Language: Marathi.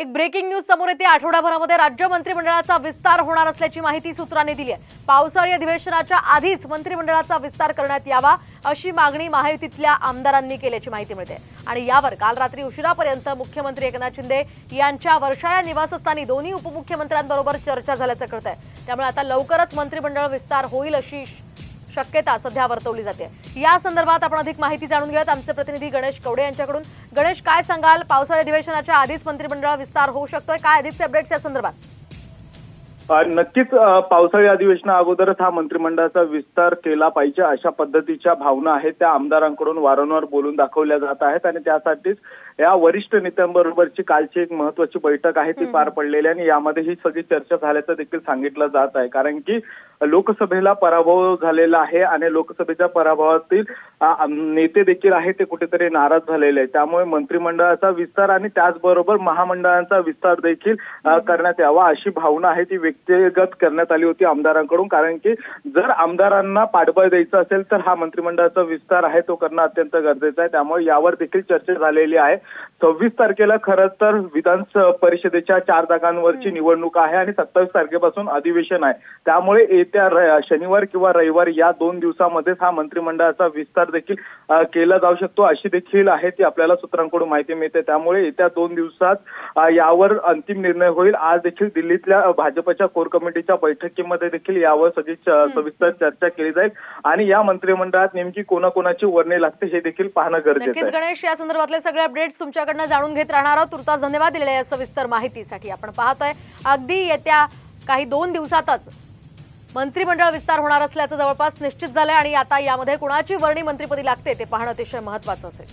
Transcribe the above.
एक ब्रेकिंग न्यूज समोर येते. आठवडाभरामध्ये राज्य मंत्रिमंडळाचा विस्तार होणार असल्याची माहिती सूत्रांनी दिली आहे. पावसाळी अधिवेशनाच्या आधीच मंत्रिमंडळाचा विस्तार करण्यात यावा अशी मागणी महायुतीतल्या आमदारांनी केल्याची माहिती मिळते. आणि यावर काल रात्री उशिरापर्यंत मुख्यमंत्री एकनाथ शिंदे यांच्या वर्षा या निवासस्थानी दोन्ही उपमुख्यमंत्र्यांबरोबर चर्चा झाल्याचं कळत आहे त्यामुळे आता लवकरच मंत्रिमंडळ विस्तार होईल अशी शक्यता सध्या वर्तवली जाते. या संदर्भात आपण अधिक माहिती जाणून घेऊयात. आमचे प्रतिनिधी गणेश कवडे यांच्याकडून. गणेश काय सांगाल? पावसाळी अधिवेशनाच्या आधीच मंत्रिमंडळ विस्तार होऊ शकतोय. काय अधिकचे अपडेट्स या संदर्भात? नक्कीच पावसाळी अधिवेशना अगोदरच हा मंत्रिमंडळाचा विस्तार केला पाहिजे अशा पद्धतीच्या भावना आहेत. त्या आमदारांकडून वारंवार बोलून दाखवल्या जात आहेत आणि त्यासाठीच या वरिष्ठ नेत्यांबरोबरची कालची एक महत्वाची बैठक आहे ती पार पडलेली आणि यामध्ये ही सगळी चर्चा झाल्याचं देखील सांगितलं जात आहे. कारण की लोकसभेला पराभव झालेला आहे आणि लोकसभेच्या पराभवातील नेते देखील आहेत ते कुठेतरी नाराज झालेले आहेत. त्यामुळे मंत्रिमंडळाचा विस्तार आणि त्याचबरोबर महामंडळाचा विस्तार देखील करण्यात यावा अशी भावना आहे ती व्यक्तिगत करण्यात आली होती आमदारांकडून. कारण की जर आमदारांना पाठबळ द्यायचं असेल तर हा मंत्रिमंडळाचा विस्तार आहे तो करणं अत्यंत गरजेचं आहे. त्यामुळे यावर देखील चर्चा झालेली आहे. सव्वीस तारखेला खरं तर विधान परिषदेच्या चार जागांवरची निवडणूक आहे आणि सत्तावीस तारखेपासून अधिवेशन आहे. त्यामुळे येत्या शनिवार किंवा रविवार या दोन दिवसामध्येच हा मंत्रिमंडळाचा विस्तार देखील केला जाऊ शकतो. अशी देखील आहे ती आपल्याला सूत्रांकडून माहिती मिळते. त्यामुळे येत्या दोन दिवसात यावर अंतिम निर्णय होईल. आज देखील दिल्लीतल्या भाजपच्या कोर कमिटीच्या बैठकीमध्ये देखील यावर सगळी सविस्तर चर्चा केली जाईल. आणि या मंत्रिमंडळात नेमकी कोणाकोणाची वर्णे लागते हे देखील पाहणं गरजेचं आहे. गणेश या संदर्भातले सगळे अपडेट्स तुमच्याकडनं जाणून घेत राहणार आहोत. तुर्तास धन्यवाद दिलेल्या या सविस्तर माहितीसाठी आपण पाहतोय. अगदी येत्या काही दोन दिवसातच मंत्रिमंडळ विस्तार होणार असल्याचं जवळपास निश्चित झालंय आणि आता यामध्ये कुणाची वर्णी मंत्रिपदी लागते ते पाहणं अतिशय महत्वाचं असेल.